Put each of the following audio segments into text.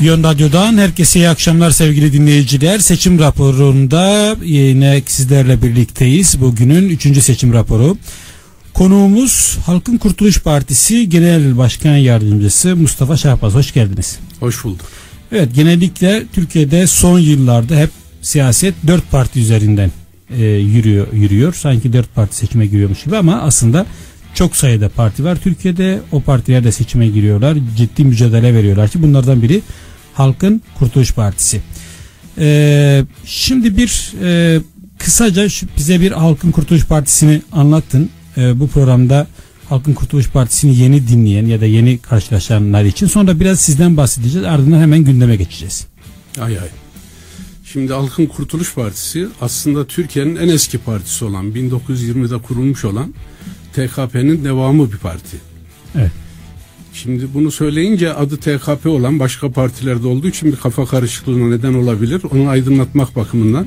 Yön Radyo'dan herkese iyi akşamlar sevgili dinleyiciler. Seçim raporunda yine sizlerle birlikteyiz. Bugünün 3. seçim raporu. Konuğumuz Halkın Kurtuluş Partisi Genel Başkan Yardımcısı Mustafa Şahbaz. Hoş geldiniz. Hoş bulduk. Evet genellikle Türkiye'de son yıllarda hep siyaset dört parti üzerinden e, yürüyor, yürüyor. Sanki dört parti seçime giriyormuş gibi ama aslında çok sayıda parti var Türkiye'de. O partiler de seçime giriyorlar. Ciddi mücadele veriyorlar ki bunlardan biri Halkın Kurtuluş Partisi. Ee, şimdi bir e, kısaca şu, bize bir Halkın Kurtuluş Partisi'ni anlattın. Ee, bu programda Halkın Kurtuluş Partisi'ni yeni dinleyen ya da yeni karşılaşanlar için sonra biraz sizden bahsedeceğiz. Ardından hemen gündeme geçeceğiz. Ay ay. Şimdi Halkın Kurtuluş Partisi aslında Türkiye'nin en eski partisi olan 1920'de kurulmuş olan TKP'nin devamı bir parti. Evet. Şimdi bunu söyleyince adı TKP olan başka partilerde olduğu için bir kafa karışıklığına neden olabilir. Onu aydınlatmak bakımından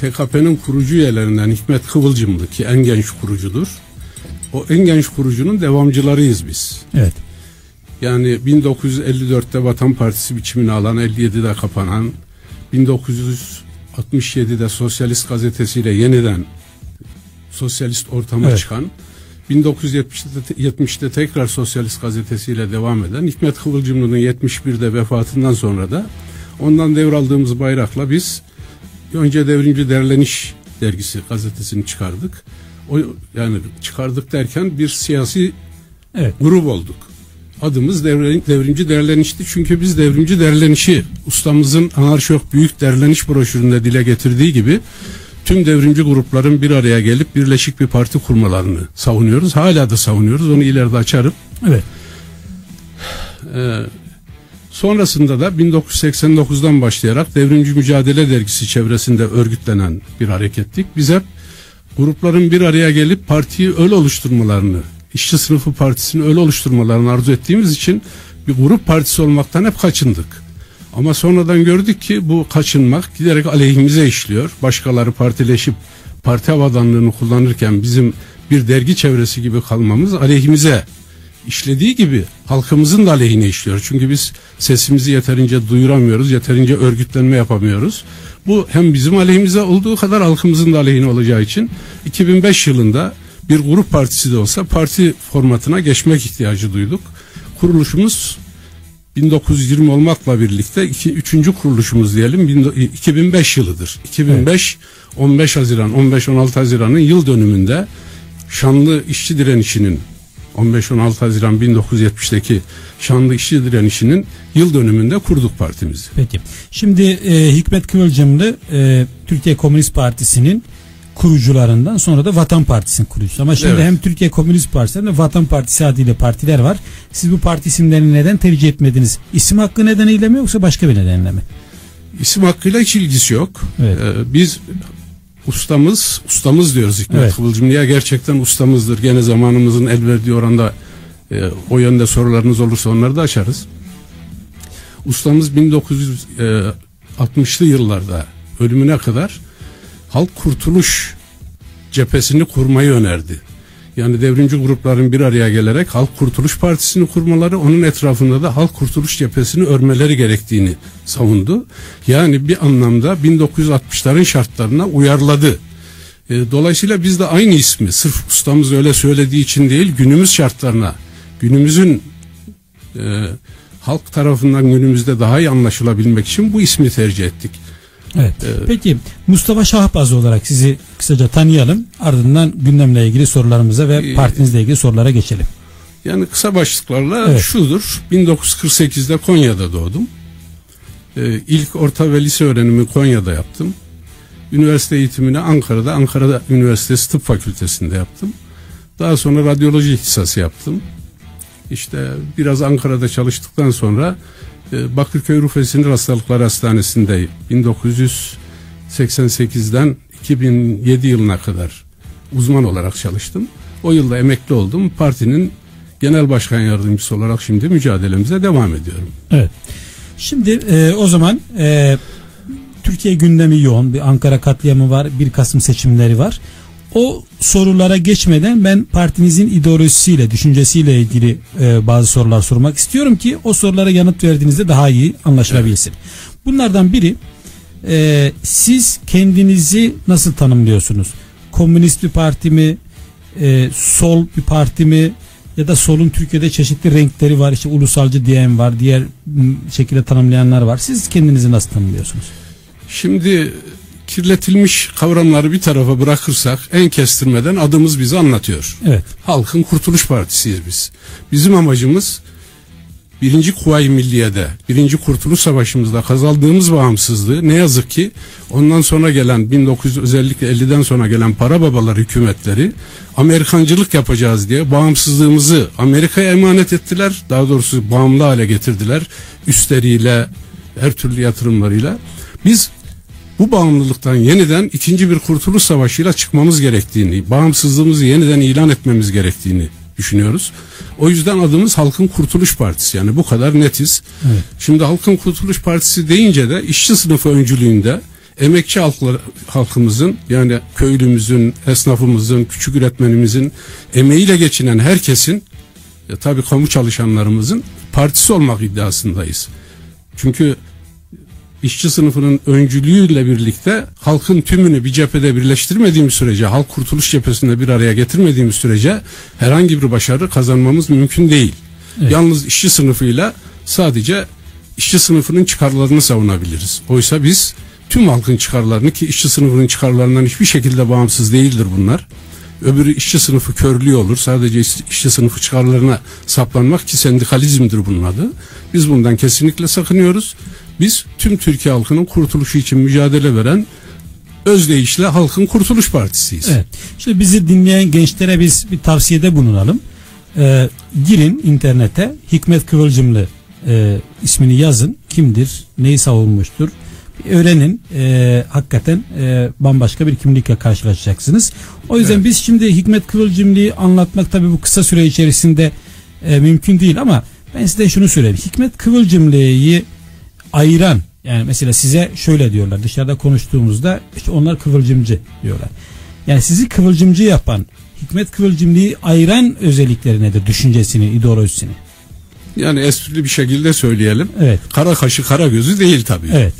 TKP'nin kurucu üyelerinden Hikmet Kıvılcımlı ki en genç kurucudur. O en genç kurucunun devamcılarıyız biz. Evet. Yani 1954'te Vatan Partisi biçimini alan, 57'de kapanan, 1967'de Sosyalist gazetesiyle yeniden sosyalist ortama Evet. çıkan 1970'te 70'te tekrar Sosyalist gazetesiyle devam eden Hikmet Kıvılcımlı'nın 71'de vefatından sonra da ondan devraldığımız bayrakla biz önce Devrimci Derleniş dergisi gazetesini çıkardık. O yani çıkardık derken bir siyasi Evet. grup olduk. Adımız devren, devrimci derlenişti çünkü biz devrimci derlenişi ustamızın anarşok büyük derleniş broşüründe dile getirdiği gibi tüm devrimci grupların bir araya gelip birleşik bir parti kurmalarını savunuyoruz. Hala da savunuyoruz. Onu ileride açarım. Evet. Ee, sonrasında da 1989'dan başlayarak Devrimci Mücadele Dergisi çevresinde örgütlenen bir harekettik. Biz hep grupların bir araya gelip partiyi öyle oluşturmalarını, işçi sınıfı partisini öyle oluşturmalarını arzu ettiğimiz için bir grup partisi olmaktan hep kaçındık. Ama sonradan gördük ki bu kaçınmak giderek aleyhimize işliyor. Başkaları partileşip parti havadanlığını kullanırken bizim bir dergi çevresi gibi kalmamız aleyhimize işlediği gibi halkımızın da aleyhine işliyor. Çünkü biz sesimizi yeterince duyuramıyoruz, yeterince örgütlenme yapamıyoruz. Bu hem bizim aleyhimize olduğu kadar halkımızın da aleyhine olacağı için 2005 yılında bir grup partisi de olsa parti formatına geçmek ihtiyacı duyduk. Kuruluşumuz 1920 olmakla birlikte iki, üçüncü kuruluşumuz diyelim bin- 2005 yılıdır. 2005 15 Haziran 15-16 Haziran'ın yıl dönümünde şanlı işçi direnişinin 15-16 Haziran 1970'teki şanlı işçi direnişinin yıl dönümünde kurduk partimizi. Peki. Şimdi e, Hikmet Kıvılcımlı e, Türkiye Komünist Partisi'nin kurucularından sonra da Vatan Partisi'nin kurucusu. Ama şimdi Evet. hem Türkiye Komünist Partisi hem de Vatan Partisi adıyla partiler var. Siz bu parti isimlerini neden tercih etmediniz? İsim hakkı nedeniyle mi yoksa başka bir nedenle mi? İsim hakkıyla hiç ilgisi yok. Evet. Ee, biz ustamız, ustamız diyoruz Hikmet Evet. Kıvılcımlı'ya gerçekten ustamızdır. Gene zamanımızın el verdiği oranda e, o yönde sorularınız olursa onları da açarız. Ustamız 1960'lı yıllarda ölümüne kadar halk kurtuluş cephesini kurmayı önerdi. Yani devrimci grupların bir araya gelerek Halk Kurtuluş Partisi'ni kurmaları, onun etrafında da Halk Kurtuluş Cephesi'ni örmeleri gerektiğini savundu. Yani bir anlamda 1960'ların şartlarına uyarladı. E, Dolayısıyla biz de aynı ismi sırf ustamız öyle söylediği için değil günümüz şartlarına, günümüzün e, halk tarafından günümüzde daha iyi anlaşılabilmek için bu ismi tercih ettik. Evet. Peki Mustafa Şahbaz olarak sizi kısaca tanıyalım. Ardından gündemle ilgili sorularımıza ve Ee, partinizle ilgili sorulara geçelim. Yani kısa başlıklarla Evet. şudur. 1948'de Konya'da doğdum. Ee, ilk orta ve lise öğrenimi Konya'da yaptım. Üniversite eğitimini Ankara'da, Ankara Üniversitesi Tıp Fakültesi'nde yaptım. Daha sonra radyoloji ihtisası yaptım. İşte biraz Ankara'da çalıştıktan sonra Bakırköy Ruh ve Sinir Hastalıkları Hastanesi'nde 1988'den 2007 yılına kadar uzman olarak çalıştım. O yılda emekli oldum. Partinin genel başkan yardımcısı olarak şimdi mücadelemize devam ediyorum. Evet. Şimdi e, o zaman e, Türkiye gündemi yoğun. Bir Ankara katliamı var. 1 Kasım seçimleri var. O sorulara geçmeden ben partinizin ideolojisiyle, düşüncesiyle ilgili e, bazı sorular sormak istiyorum ki o sorulara yanıt verdiğinizde daha iyi anlaşılabilsin. Evet. Bunlardan biri e, siz kendinizi nasıl tanımlıyorsunuz? Komünist bir parti mi, e, sol bir parti mi ya da solun Türkiye'de çeşitli renkleri var. İşte ulusalcı diyen var, diğer şekilde tanımlayanlar var. Siz kendinizi nasıl tanımlıyorsunuz? Şimdi kirletilmiş kavramları bir tarafa bırakırsak en kestirmeden adımız bizi anlatıyor. Evet. Halkın Kurtuluş Partisiyiz biz. Bizim amacımız birinci Kuvayi Milliye'de, birinci Kurtuluş Savaşımızda kazandığımız bağımsızlığı ne yazık ki ondan sonra gelen 1900 özellikle 50'den sonra gelen para babalar hükümetleri Amerikancılık yapacağız diye bağımsızlığımızı Amerika'ya emanet ettiler. Daha doğrusu bağımlı hale getirdiler. Üstleriyle, her türlü yatırımlarıyla. Biz bu bağımlılıktan yeniden ikinci bir kurtuluş savaşıyla çıkmamız gerektiğini, bağımsızlığımızı yeniden ilan etmemiz gerektiğini düşünüyoruz. O yüzden adımız Halkın Kurtuluş Partisi yani bu kadar netiz. Evet. Şimdi Halkın Kurtuluş Partisi deyince de işçi sınıfı öncülüğünde emekçi halklar, halkımızın yani köylümüzün, esnafımızın, küçük üretmenimizin emeğiyle geçinen herkesin ya tabii kamu çalışanlarımızın partisi olmak iddiasındayız. Çünkü işçi sınıfının öncülüğüyle birlikte halkın tümünü bir cephede birleştirmediğimiz sürece, halk kurtuluş cephesinde bir araya getirmediğimiz sürece herhangi bir başarı kazanmamız mümkün değil. Evet. Yalnız işçi sınıfıyla sadece işçi sınıfının çıkarlarını savunabiliriz. Oysa biz tüm halkın çıkarlarını ki işçi sınıfının çıkarlarından hiçbir şekilde bağımsız değildir bunlar. Öbürü işçi sınıfı körlüğü olur. Sadece işçi sınıfı çıkarlarına saplanmak ki sendikalizmdir bunun adı. Biz bundan kesinlikle sakınıyoruz. Biz tüm Türkiye halkının kurtuluşu için mücadele veren Özdeyiş'le Halkın Kurtuluş Partisiyiz. Evet. Şimdi bizi dinleyen gençlere biz bir tavsiyede bulunalım. Ee, girin internete Hikmet Kıvılcımlı e, ismini yazın. Kimdir? Neyi savunmuştur? öğrenin. E, hakikaten e, bambaşka bir kimlikle karşılaşacaksınız. O yüzden evet. biz şimdi Hikmet Kıvılcımlı'yı anlatmak tabii bu kısa süre içerisinde e, mümkün değil ama ben size şunu söyleyeyim. Hikmet Kıvılcımlı'yı ayıran yani mesela size şöyle diyorlar dışarıda konuştuğumuzda işte onlar kıvılcımcı diyorlar. Yani sizi kıvılcımcı yapan Hikmet Kıvılcımlı'yı ayıran özellikleri nedir? Düşüncesini, ideolojisini. Yani esprili bir şekilde söyleyelim. Evet. Kara kaşı kara gözü değil tabii. Evet.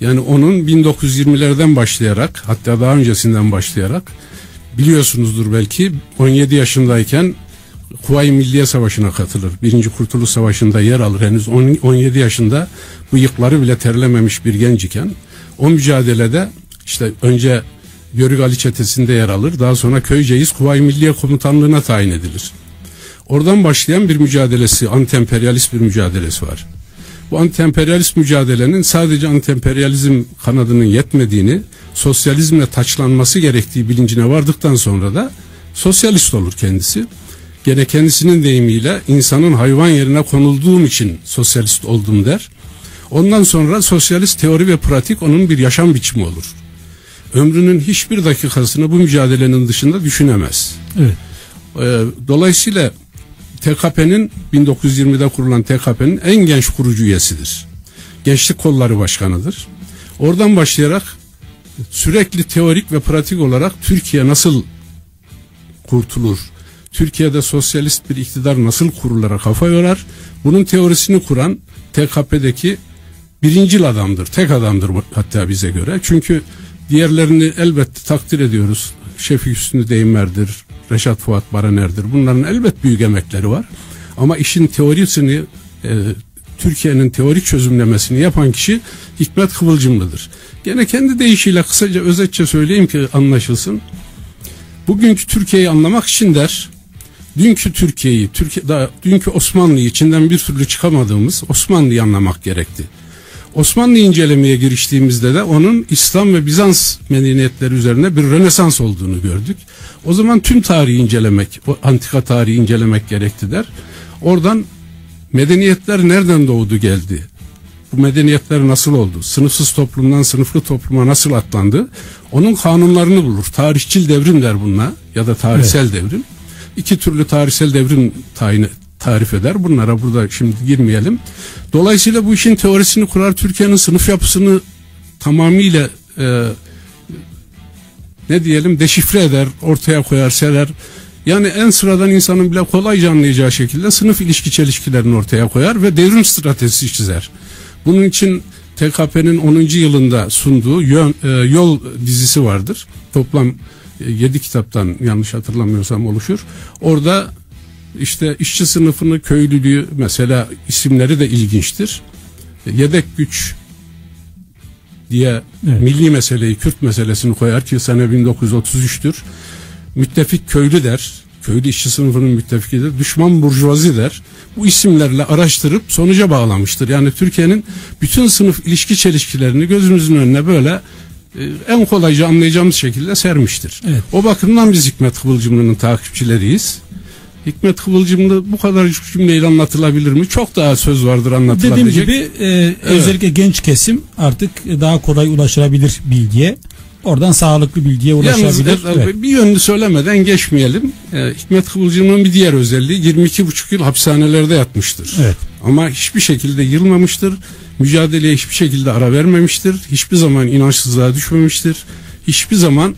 Yani onun 1920'lerden başlayarak hatta daha öncesinden başlayarak biliyorsunuzdur belki 17 yaşındayken Kuvayi Milliye Savaşı'na katılır. Birinci Kurtuluş Savaşı'nda yer alır. Henüz 17 yaşında bıyıkları bile terlememiş bir genç iken o mücadelede işte önce Yörük Ali Çetesi'nde yer alır. Daha sonra Köyceğiz Kuvayi Milliye Komutanlığı'na tayin edilir. Oradan başlayan bir mücadelesi, antemperyalist bir mücadelesi var. Bu antemperyalist mücadelenin sadece antemperyalizm kanadının yetmediğini, sosyalizmle taçlanması gerektiği bilincine vardıktan sonra da sosyalist olur kendisi. Gene kendisinin deyimiyle insanın hayvan yerine konulduğum için sosyalist oldum der. Ondan sonra sosyalist teori ve pratik onun bir yaşam biçimi olur. Ömrünün hiçbir dakikasını bu mücadelenin dışında düşünemez. Evet. Ee, dolayısıyla TKP'nin 1920'de kurulan TKP'nin en genç kurucu üyesidir. Gençlik kolları başkanıdır. Oradan başlayarak sürekli teorik ve pratik olarak Türkiye nasıl kurtulur? Türkiye'de sosyalist bir iktidar nasıl kurulara kafa yorar? Bunun teorisini kuran TKP'deki birincil adamdır. Tek adamdır hatta bize göre. Çünkü diğerlerini elbette takdir ediyoruz. Şefik Hüsnü Değmer'dir, Reşat Fuat Baraner'dir. Bunların elbet büyük emekleri var. Ama işin teorisini e, Türkiye'nin teorik çözümlemesini yapan kişi Hikmet Kıvılcımlı'dır. Gene kendi deyişiyle kısaca özetçe söyleyeyim ki anlaşılsın. Bugünkü Türkiye'yi anlamak için der, dünkü Türkiye'yi, Türkiye, daha, dünkü Osmanlı'yı içinden bir türlü çıkamadığımız Osmanlı'yı anlamak gerekti. Osmanlı incelemeye giriştiğimizde de onun İslam ve Bizans medeniyetleri üzerine bir Rönesans olduğunu gördük. O zaman tüm tarihi incelemek, o antika tarihi incelemek gerekti der. Oradan medeniyetler nereden doğdu geldi? Bu medeniyetler nasıl oldu? Sınıfsız toplumdan sınıflı topluma nasıl atlandı? Onun kanunlarını bulur. Tarihçil devrim der bununla ya da tarihsel evet. devrim. İki türlü tarihsel devrim tayin, tarif eder. Bunlara burada şimdi girmeyelim. Dolayısıyla bu işin teorisini kurar. Türkiye'nin sınıf yapısını tamamıyla e, ne diyelim deşifre eder, ortaya koyar, serer. Yani en sıradan insanın bile kolayca anlayacağı şekilde sınıf ilişki çelişkilerini ortaya koyar ve devrim stratejisi çizer. Bunun için TKP'nin 10. yılında sunduğu yol, e, yol dizisi vardır. Toplam 7 kitaptan yanlış hatırlamıyorsam oluşur. Orada işte işçi sınıfını köylülüğü mesela isimleri de ilginçtir. Yedek güç diye evet. milli meseleyi Kürt meselesini koyar ki sene 1933'tür. Müttefik köylü der. Köylü işçi sınıfının müttefikidir. Düşman burjuvazi der. Bu isimlerle araştırıp sonuca bağlamıştır. Yani Türkiye'nin bütün sınıf ilişki çelişkilerini gözümüzün önüne böyle en kolayca anlayacağımız şekilde sermiştir. Evet. O bakımdan biz Hikmet Kıvılcımlı'nın takipçileriyiz. Hikmet Kıvılcımlı bu kadar cümleyle anlatılabilir mi? Çok daha söz vardır anlatılabilecek. Dediğim gibi e, evet. özellikle genç kesim artık daha kolay ulaşılabilir bilgiye. Oradan sağlıklı bilgiye ulaşabilir. Yalnız, evet. bir yönünü söylemeden geçmeyelim. E, Hikmet Kıvılcım'ın bir diğer özelliği 22,5 yıl hapishanelerde yatmıştır. Evet. Ama hiçbir şekilde yılmamıştır. Mücadeleye hiçbir şekilde ara vermemiştir. Hiçbir zaman inançsızlığa düşmemiştir. Hiçbir zaman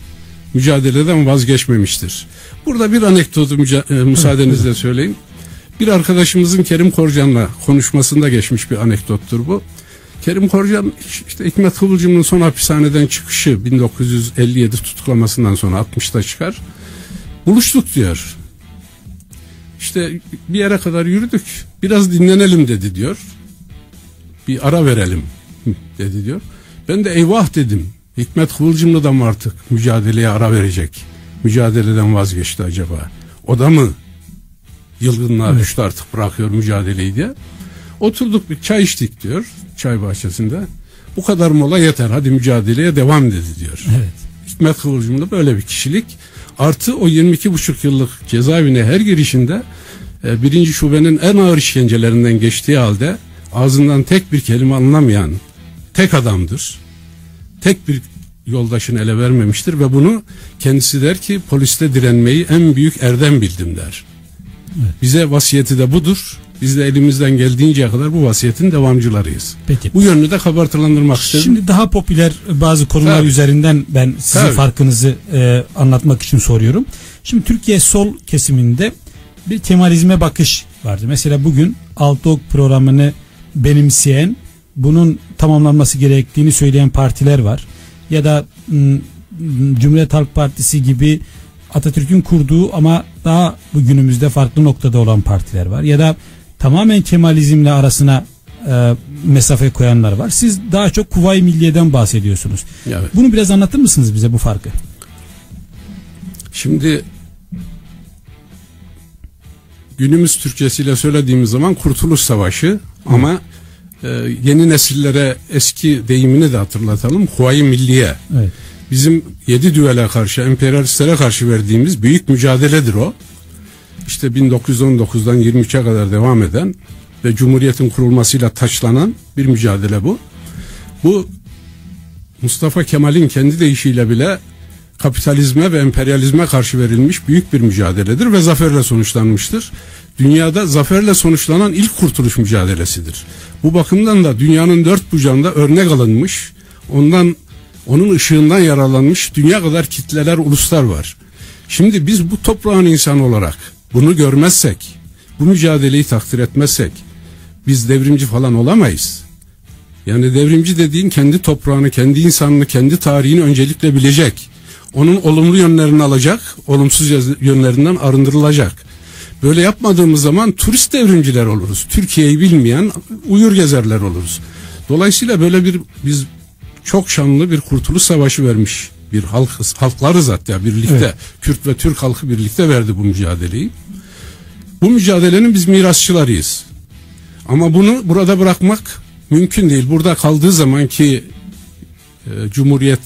mücadeleden vazgeçmemiştir. Burada bir anekdotu e, müsaadenizle söyleyeyim. Bir arkadaşımızın Kerim Korcan'la konuşmasında geçmiş bir anekdottur bu. Kerim Korcan işte Hikmet Kıvılcım'ın son hapishaneden çıkışı 1957 tutuklamasından sonra 60'ta çıkar. Buluştuk diyor. İşte bir yere kadar yürüdük. Biraz dinlenelim dedi diyor. Bir ara verelim dedi diyor. Ben de eyvah dedim. Hikmet Kıvılcımlı da mı artık mücadeleye ara verecek? Mücadeleden vazgeçti acaba? O da mı yılgınlığa evet. düştü artık bırakıyor mücadeleyi diye. Oturduk bir çay içtik diyor çay bahçesinde. Bu kadar mola yeter hadi mücadeleye devam dedi diyor. Evet. Hikmet Kıvılcımlı böyle bir kişilik. Artı o 22 buçuk yıllık cezaevine her girişinde e, birinci şubenin en ağır işkencelerinden geçtiği halde ağzından tek bir kelime anlamayan tek adamdır. Tek bir yoldaşını ele vermemiştir ve bunu kendisi der ki poliste direnmeyi en büyük erdem bildim der. Evet. Bize vasiyeti de budur. Biz de elimizden geldiğince kadar bu vasiyetin devamcılarıyız. Peki. Bu yönünü de kabartılandırmak istedim. Şimdi daha popüler bazı konular Tabii. üzerinden ben sizin Tabii. farkınızı e, anlatmak için soruyorum. Şimdi Türkiye sol kesiminde bir Kemalizme bakış vardı. Mesela bugün Altok programını benimseyen bunun tamamlanması gerektiğini söyleyen partiler var. Ya da m, Cumhuriyet Halk Partisi gibi Atatürk'ün kurduğu ama daha bugünümüzde farklı noktada olan partiler var. Ya da tamamen Kemalizmle arasına e, mesafe koyanlar var. Siz daha çok Kuvayi Milliye'den bahsediyorsunuz. Evet. Bunu biraz anlatır mısınız bize bu farkı? Şimdi günümüz Türkçesiyle söylediğimiz zaman Kurtuluş Savaşı Hı. ama e, yeni nesillere eski deyimini de hatırlatalım. Kuvayi Milliye. Evet. Bizim yedi düvele karşı, emperyalistlere karşı verdiğimiz büyük mücadeledir o işte 1919'dan 23'e kadar devam eden ve Cumhuriyet'in kurulmasıyla taçlanan bir mücadele bu. Bu Mustafa Kemal'in kendi deyişiyle bile kapitalizme ve emperyalizme karşı verilmiş büyük bir mücadeledir ve zaferle sonuçlanmıştır. Dünyada zaferle sonuçlanan ilk kurtuluş mücadelesidir. Bu bakımdan da dünyanın dört bucağında örnek alınmış, ondan onun ışığından yararlanmış dünya kadar kitleler, uluslar var. Şimdi biz bu toprağın insanı olarak bunu görmezsek, bu mücadeleyi takdir etmezsek biz devrimci falan olamayız. Yani devrimci dediğin kendi toprağını, kendi insanını, kendi tarihini öncelikle bilecek. Onun olumlu yönlerini alacak, olumsuz yönlerinden arındırılacak. Böyle yapmadığımız zaman turist devrimciler oluruz. Türkiye'yi bilmeyen uyur gezerler oluruz. Dolayısıyla böyle bir biz çok şanlı bir kurtuluş savaşı vermiş bir halkız, halklarız hatta birlikte. Evet. Kürt ve Türk halkı birlikte verdi bu mücadeleyi. Bu mücadelenin biz mirasçılarıyız. Ama bunu burada bırakmak mümkün değil. Burada kaldığı zaman ki e, Cumhuriyet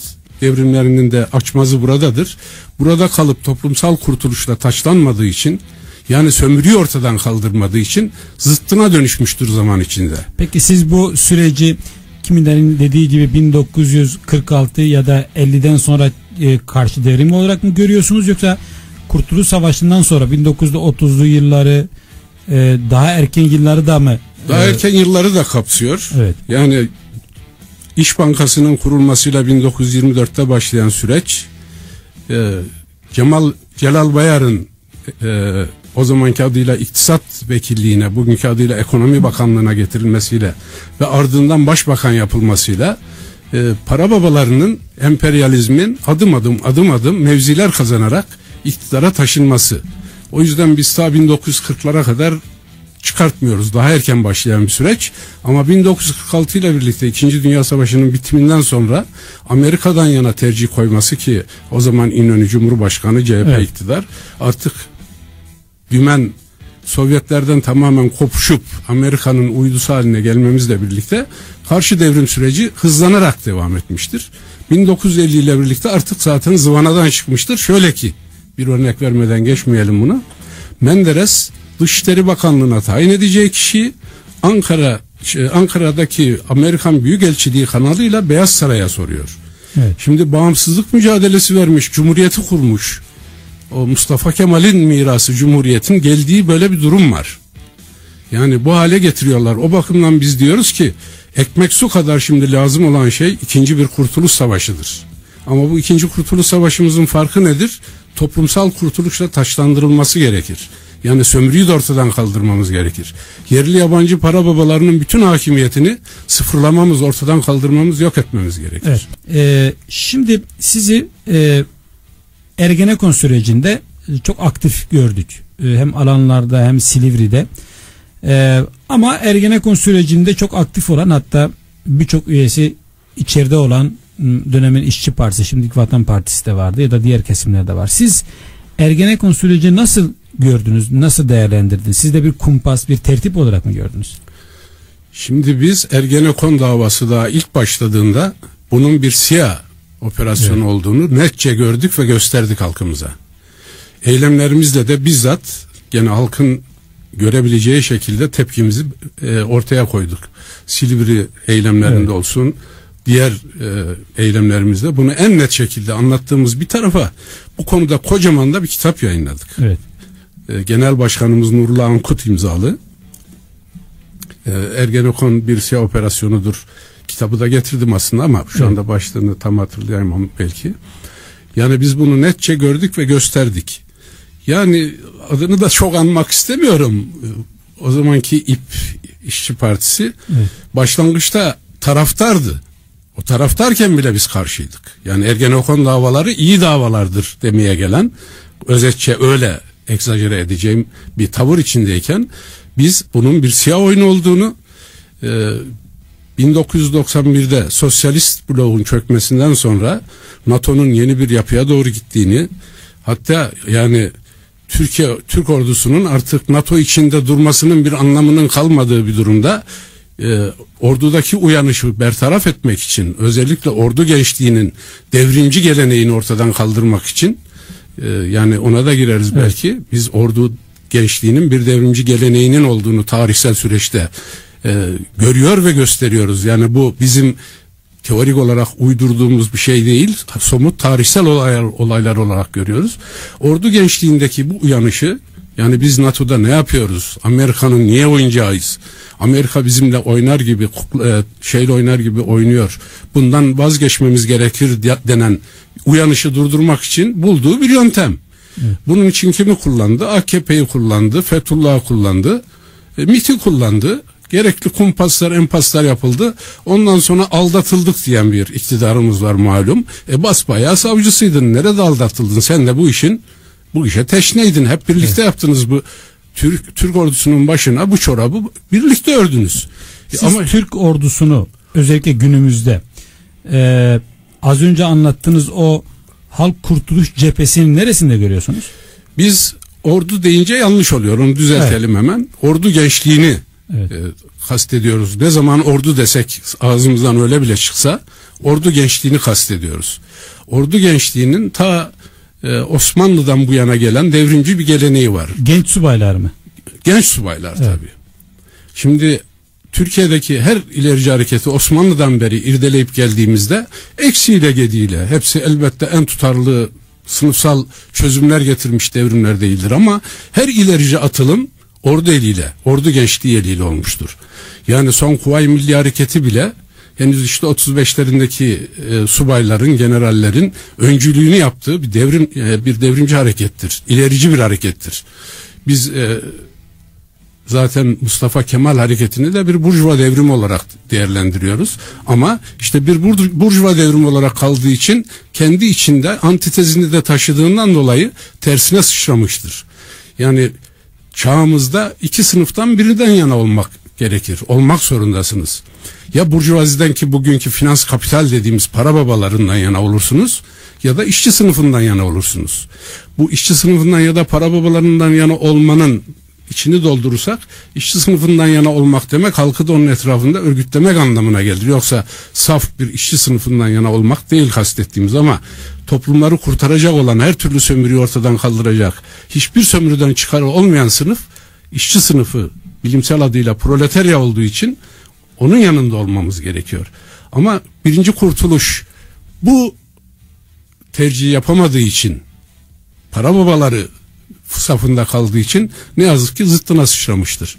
devrimlerinin de açmazı buradadır. Burada kalıp toplumsal kurtuluşla taçlanmadığı için yani sömürüyü ortadan kaldırmadığı için zıttına dönüşmüştür zaman içinde. Peki siz bu süreci kimilerin dediği gibi 1946 ya da 50'den sonra e, karşı devrim olarak mı görüyorsunuz yoksa Kurtuluş Savaşı'ndan sonra 1930'lu yılları e, daha erken yılları da mı? Daha e, erken yılları da kapsıyor. Evet. Yani İş Bankası'nın kurulmasıyla 1924'te başlayan süreç e, Cemal Celal Bayar'ın e, o zamanki adıyla iktisat vekilliğine, bugünkü adıyla ekonomi bakanlığına getirilmesiyle ve ardından başbakan yapılmasıyla e, para babalarının emperyalizmin adım adım adım adım mevziler kazanarak iktidara taşınması. O yüzden biz ta 1940'lara kadar çıkartmıyoruz. Daha erken başlayan bir süreç. Ama 1946 ile birlikte 2. Dünya Savaşı'nın bitiminden sonra Amerika'dan yana tercih koyması ki o zaman İnönü Cumhurbaşkanı CHP evet. iktidar artık dümen Sovyetlerden tamamen kopuşup Amerika'nın uydusu haline gelmemizle birlikte karşı devrim süreci hızlanarak devam etmiştir. 1950 ile birlikte artık zaten zıvanadan çıkmıştır. Şöyle ki bir örnek vermeden geçmeyelim bunu. Menderes Dışişleri Bakanlığı'na tayin edeceği kişiyi Ankara şey, Ankara'daki Amerikan Büyükelçiliği kanalıyla Beyaz Saray'a soruyor. Evet. Şimdi bağımsızlık mücadelesi vermiş, cumhuriyeti kurmuş. O Mustafa Kemal'in mirası cumhuriyetin geldiği böyle bir durum var. Yani bu hale getiriyorlar. O bakımdan biz diyoruz ki ekmek su kadar şimdi lazım olan şey ikinci bir kurtuluş savaşıdır. Ama bu ikinci kurtuluş savaşımızın farkı nedir? Toplumsal kurtuluşla taşlandırılması gerekir. Yani sömürüyü de ortadan kaldırmamız gerekir. Yerli yabancı para babalarının bütün hakimiyetini sıfırlamamız, ortadan kaldırmamız, yok etmemiz gerekir. Evet. Ee, şimdi sizi e, Ergenekon sürecinde çok aktif gördük. Ee, hem alanlarda hem Silivri'de. Ee, ama Ergenekon sürecinde çok aktif olan hatta birçok üyesi içeride olan dönemin işçi partisi, şimdiki Vatan Partisi de vardı ya da diğer kesimlerde var. Siz Ergenekon süreci nasıl gördünüz? Nasıl değerlendirdiniz? Siz de bir kumpas, bir tertip olarak mı gördünüz? Şimdi biz Ergenekon davası daha ilk başladığında bunun bir siyah operasyon evet. olduğunu netçe gördük ve gösterdik halkımıza. Eylemlerimizle de bizzat gene halkın görebileceği şekilde tepkimizi e, ortaya koyduk. Silivri eylemlerinde evet. olsun, diğer e, eylemlerimizde bunu en net şekilde anlattığımız bir tarafa bu konuda kocaman da bir kitap yayınladık. Evet. E, Genel Başkanımız Nurullah Ankut imzalı. E, Ergenekon bir şey operasyonudur kitabı da getirdim aslında ama şu anda başlığını tam hatırlayamam belki. Yani biz bunu netçe gördük ve gösterdik. Yani adını da çok anmak istemiyorum. O zamanki İP İşçi Partisi evet. başlangıçta taraftardı. O taraftarken bile biz karşıydık. Yani Ergenekon davaları iyi davalardır demeye gelen özetçe öyle egzajere edeceğim bir tavır içindeyken biz bunun bir siyah oyun olduğunu e, 1991'de sosyalist bloğun çökmesinden sonra NATO'nun yeni bir yapıya doğru gittiğini hatta yani Türkiye Türk ordusunun artık NATO içinde durmasının bir anlamının kalmadığı bir durumda e, ordudaki uyanışı bertaraf etmek için özellikle ordu gençliğinin devrimci geleneğini ortadan kaldırmak için e, yani ona da gireriz evet. belki biz ordu gençliğinin bir devrimci geleneğinin olduğunu tarihsel süreçte e, görüyor ve gösteriyoruz. Yani bu bizim teorik olarak uydurduğumuz bir şey değil. Somut tarihsel olaylar, olaylar olarak görüyoruz. Ordu gençliğindeki bu uyanışı yani biz NATO'da ne yapıyoruz? Amerika'nın niye oyuncağıyız? Amerika bizimle oynar gibi e, şeyle oynar gibi oynuyor. Bundan vazgeçmemiz gerekir denen uyanışı durdurmak için bulduğu bir yöntem. Evet. Bunun için kimi kullandı? AKP'yi kullandı, Fethullah'ı kullandı, e, MİT'i kullandı gerekli kumpaslar empaslar yapıldı. Ondan sonra aldatıldık diyen bir iktidarımız var malum. E basbayağı savcısıydın. Nerede aldatıldın? Sen de bu işin bu işe teşneydin. Hep birlikte evet. yaptınız bu Türk Türk ordusunun başına bu çorabı birlikte ördünüz. Siz Ama Türk ordusunu özellikle günümüzde e, az önce anlattığınız o halk kurtuluş cephesinin neresinde görüyorsunuz? Biz ordu deyince yanlış oluyor. Onu düzeltelim evet. hemen. Ordu gençliğini evet. e, kastediyoruz. Ne zaman ordu desek ağzımızdan öyle bile çıksa ordu gençliğini kastediyoruz. Ordu gençliğinin ta e, Osmanlı'dan bu yana gelen devrimci bir geleneği var. Genç subaylar mı? Genç subaylar evet. tabii. Şimdi Türkiye'deki her ilerici hareketi Osmanlı'dan beri irdeleyip geldiğimizde eksiyle gediğiyle hepsi elbette en tutarlı sınıfsal çözümler getirmiş devrimler değildir ama her ilerici atılım ordu eliyle, ordu gençliği eliyle olmuştur. Yani son Kuvayi Milli Hareketi bile henüz işte 35'lerindeki e, subayların, generallerin öncülüğünü yaptığı bir devrim e, bir devrimci harekettir. İlerici bir harekettir. Biz e, zaten Mustafa Kemal hareketini de bir burjuva devrimi olarak değerlendiriyoruz. Ama işte bir burjuva devrimi olarak kaldığı için kendi içinde antitezini de taşıdığından dolayı tersine sıçramıştır. Yani çağımızda iki sınıftan birinden yana olmak gerekir. Olmak zorundasınız. Ya burjuvaziden ki bugünkü finans kapital dediğimiz para babalarından yana olursunuz ya da işçi sınıfından yana olursunuz. Bu işçi sınıfından ya da para babalarından yana olmanın içini doldurursak işçi sınıfından yana olmak demek halkı da onun etrafında örgütlemek anlamına gelir. Yoksa saf bir işçi sınıfından yana olmak değil kastettiğimiz ama toplumları kurtaracak olan her türlü sömürüyü ortadan kaldıracak hiçbir sömürüden çıkar olmayan sınıf işçi sınıfı bilimsel adıyla proletarya olduğu için onun yanında olmamız gerekiyor. Ama birinci kurtuluş bu tercihi yapamadığı için para babaları safında kaldığı için ne yazık ki zıttına sıçramıştır.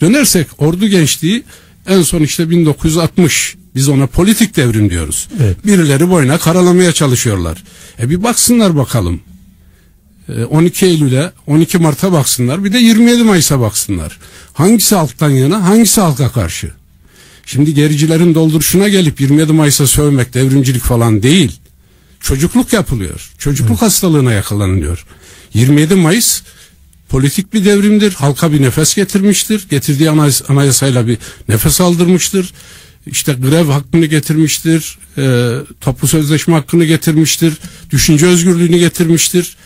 Dönersek ordu gençliği en son işte 1960 biz ona politik devrim diyoruz. Evet. Birileri boyuna karalamaya çalışıyorlar. E bir baksınlar bakalım. 12 e, Eylül'e 12 Mart'a baksınlar bir de 27 Mayıs'a baksınlar. Hangisi alttan yana hangisi halka karşı? Şimdi gericilerin dolduruşuna gelip 27 Mayıs'a sövmek devrimcilik falan değil. Çocukluk yapılıyor. Çocukluk evet. hastalığına yakalanıyor. 27 Mayıs politik bir devrimdir. Halka bir nefes getirmiştir. Getirdiği anayas anayasayla bir nefes aldırmıştır. İşte grev hakkını getirmiştir. E, toplu sözleşme hakkını getirmiştir. Düşünce özgürlüğünü getirmiştir.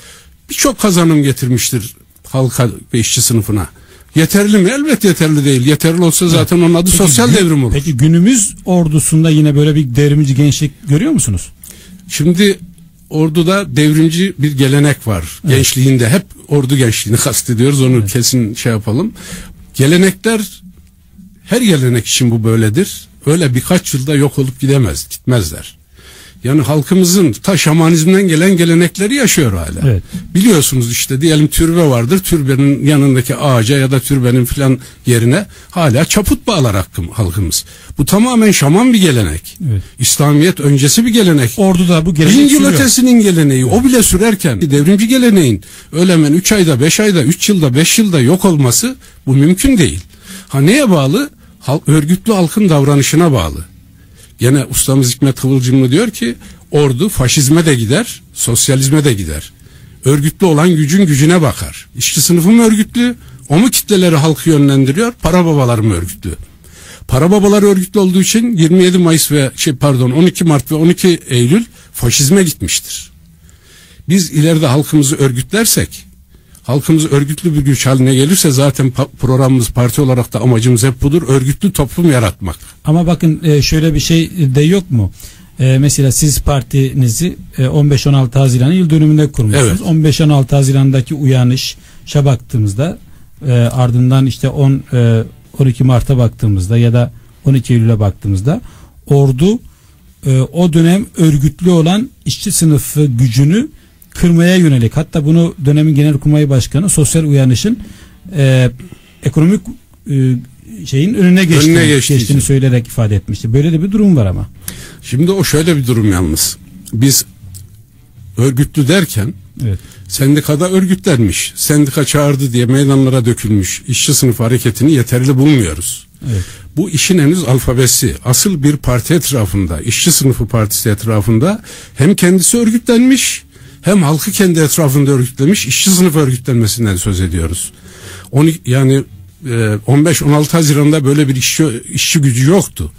Birçok kazanım getirmiştir halka ve işçi sınıfına. Yeterli mi? Elbet yeterli değil. Yeterli olsa zaten onun adı peki, sosyal devrim olur. Peki günümüz ordusunda yine böyle bir devrimci gençlik görüyor musunuz? Şimdi orduda devrimci bir gelenek var. Evet. Gençliğinde hep ordu gençliğini kastediyoruz. Onu evet. kesin şey yapalım. Gelenekler her gelenek için bu böyledir. Öyle birkaç yılda yok olup gidemez, gitmezler. Yani halkımızın ta şamanizmden gelen gelenekleri yaşıyor hala. Evet. Biliyorsunuz işte diyelim türbe vardır. Türbenin yanındaki ağaca ya da türbenin filan yerine hala çaput bağlar halkımız. Bu tamamen şaman bir gelenek. Evet. İslamiyet öncesi bir gelenek. Orduda bu gelenek Bin yıl ötesinin geleneği. Evet. O bile sürerken devrimci geleneğin öyle hemen 3 ayda, 5 ayda, 3 yılda, 5 yılda yok olması bu mümkün değil. Ha neye bağlı? Halk, örgütlü halkın davranışına bağlı. Gene ustamız Hikmet Kıvılcımlı diyor ki ordu faşizme de gider, sosyalizme de gider. Örgütlü olan gücün gücüne bakar. İşçi sınıfı mı örgütlü? O mu kitleleri halkı yönlendiriyor? Para babaları mı örgütlü? Para babaları örgütlü olduğu için 27 Mayıs ve şey pardon 12 Mart ve 12 Eylül faşizme gitmiştir. Biz ileride halkımızı örgütlersek halkımız örgütlü bir güç haline gelirse zaten programımız parti olarak da amacımız hep budur. Örgütlü toplum yaratmak. Ama bakın e, şöyle bir şey de yok mu? E, mesela siz partinizi 15-16 e, Haziran yıl dönümünde kurmuşsunuz. Evet. 15-16 Haziran'daki uyanışa baktığımızda ardından işte 10 12 Mart'a baktığımızda ya da 12 Eylül'e baktığımızda ordu o dönem örgütlü olan işçi sınıfı gücünü kırmaya yönelik hatta bunu dönemin genelkurmay başkanı sosyal uyanışın e, ekonomik e, şeyin önüne geçtiğini, önüne geçtiğini için. söyleyerek ifade etmişti. Böyle de bir durum var ama. Şimdi o şöyle bir durum yalnız. Biz örgütlü derken evet. sendikada örgütlenmiş, sendika çağırdı diye meydanlara dökülmüş işçi sınıf hareketini yeterli bulmuyoruz. Evet. Bu işin henüz alfabesi. Asıl bir parti etrafında, işçi sınıfı partisi etrafında hem kendisi örgütlenmiş hem halkı kendi etrafında örgütlemiş işçi sınıf örgütlenmesinden söz ediyoruz. On, yani 15-16 e, Haziran'da böyle bir işçi, işçi gücü yoktu.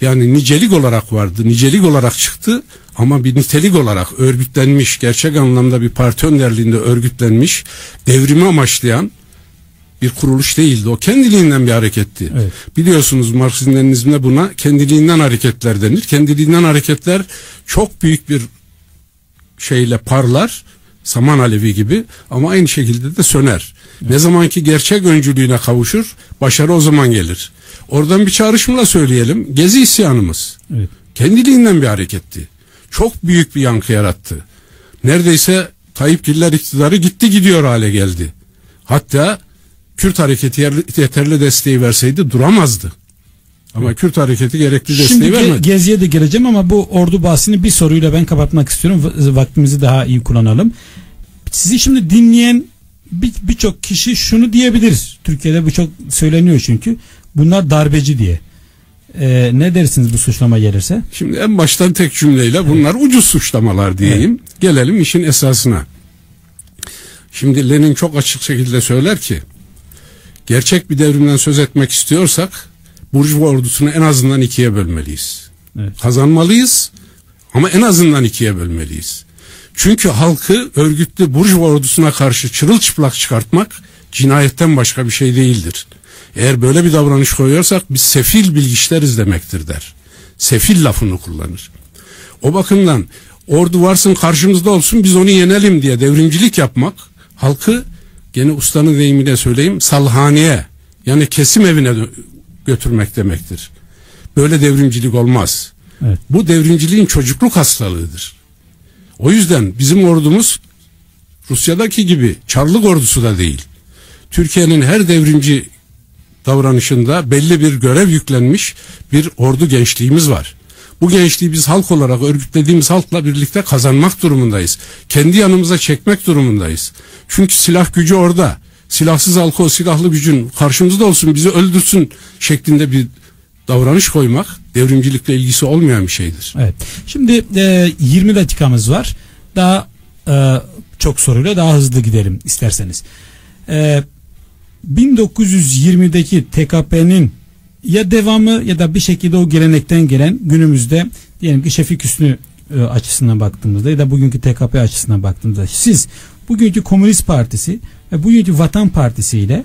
Yani nicelik olarak vardı, nicelik olarak çıktı ama bir nitelik olarak örgütlenmiş, gerçek anlamda bir parti önderliğinde örgütlenmiş, devrimi amaçlayan bir kuruluş değildi. O kendiliğinden bir hareketti. Evet. Biliyorsunuz Marksizm Leninizmde buna kendiliğinden hareketler denir. Kendiliğinden hareketler çok büyük bir şeyle parlar saman alevi gibi ama aynı şekilde de söner. Ne zamanki gerçek öncülüğüne kavuşur başarı o zaman gelir. Oradan bir çağrışımla söyleyelim. Gezi isyanımız. Evet. Kendiliğinden bir hareketti. Çok büyük bir yankı yarattı. Neredeyse Tayyip Giller iktidarı gitti gidiyor hale geldi. Hatta Kürt hareketi yeterli desteği verseydi duramazdı. Ama Kürt hareketi gerekli Şimdi desteği ge- vermedi. Gezi'ye de geleceğim ama bu ordu bahsini bir soruyla ben kapatmak istiyorum. Vaktimizi daha iyi kullanalım. Sizi şimdi dinleyen bir- birçok kişi şunu diyebilir. Türkiye'de bu çok söyleniyor çünkü. Bunlar darbeci diye. Ee, ne dersiniz bu suçlama gelirse? Şimdi en baştan tek cümleyle bunlar ucuz suçlamalar diyeyim. Gelelim işin esasına. Şimdi Lenin çok açık şekilde söyler ki gerçek bir devrimden söz etmek istiyorsak Burjuva ordusunu en azından ikiye bölmeliyiz. Evet. Kazanmalıyız ama en azından ikiye bölmeliyiz. Çünkü halkı örgütlü Burjuva ordusuna karşı çırılçıplak çıkartmak cinayetten başka bir şey değildir. Eğer böyle bir davranış koyuyorsak biz sefil bilgiçleriz demektir der. Sefil lafını kullanır. O bakımdan ordu varsın karşımızda olsun biz onu yenelim diye devrimcilik yapmak halkı gene ustanın deyimiyle söyleyeyim salhaneye yani kesim evine götürmek demektir. Böyle devrimcilik olmaz. Evet. Bu devrimciliğin çocukluk hastalığıdır. O yüzden bizim ordumuz Rusya'daki gibi Çarlık ordusu da değil. Türkiye'nin her devrimci davranışında belli bir görev yüklenmiş bir ordu gençliğimiz var. Bu gençliği biz halk olarak örgütlediğimiz halkla birlikte kazanmak durumundayız. Kendi yanımıza çekmek durumundayız. Çünkü silah gücü orada. Silahsız halka o silahlı gücün karşımızda olsun bizi öldürsün şeklinde bir davranış koymak devrimcilikle ilgisi olmayan bir şeydir. Evet. Şimdi e, 20 dakikamız var. Daha e, çok soruyla daha hızlı gidelim isterseniz. E, 1920'deki TKP'nin ya devamı ya da bir şekilde o gelenekten gelen günümüzde diyelim ki Şefik Hüsnü e, açısından baktığımızda ya da bugünkü TKP açısından baktığımızda siz bugünkü Komünist Partisi ve bugünkü Vatan Partisi ile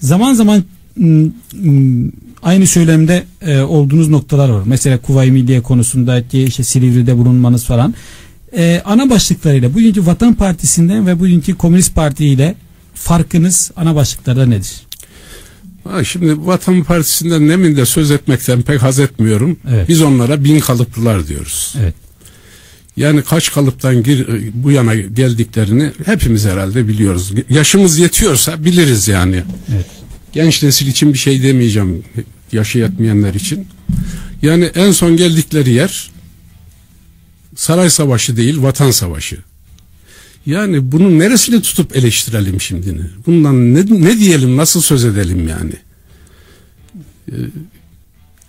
zaman zaman m, m, aynı söylemde e, olduğunuz noktalar var. Mesela Kuvayi Milliye konusundaki işte Silivri'de bulunmanız falan. E, ana başlıklarıyla bugünkü Vatan Partisi'nden ve bugünkü Komünist Parti ile farkınız ana başlıklarda nedir? Ha, şimdi Vatan Partisi'nden demin de söz etmekten pek haz etmiyorum. Evet. Biz onlara bin kalıplılar diyoruz. Evet. Yani kaç kalıptan gir, bu yana geldiklerini hepimiz herhalde biliyoruz. Yaşımız yetiyorsa biliriz yani. Evet. Genç nesil için bir şey demeyeceğim. Yaşı yetmeyenler için. Yani en son geldikleri yer saray savaşı değil vatan savaşı. Yani bunun neresini tutup eleştirelim şimdi? Bundan ne, ne diyelim nasıl söz edelim yani? Ee,